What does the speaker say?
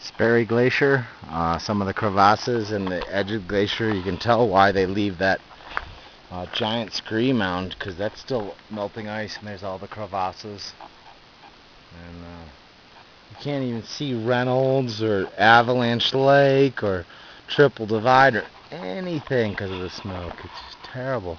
Sperry Glacier. Uh, some of the crevasses in the edge of the glacier, you can tell why they leave that uh, giant scree mound because that's still melting ice and there's all the crevasses. And uh, you can't even see Reynolds or Avalanche Lake or Triple Divide or anything because of the smoke. It's just terrible.